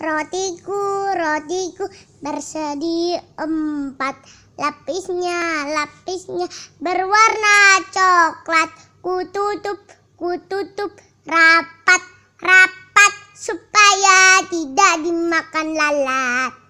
Rotiku, rotiku bersedi empat. Lapisnya, lapisnya berwarna coklat. Ku tutup, ku tutup rapat, rapat Supaya tidak dimakan lalat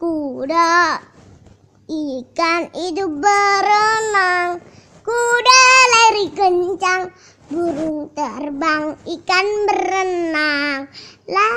kuda. Ikan itu berenang. Kuda lari kencang. Burung terbang. Ikan berenang. La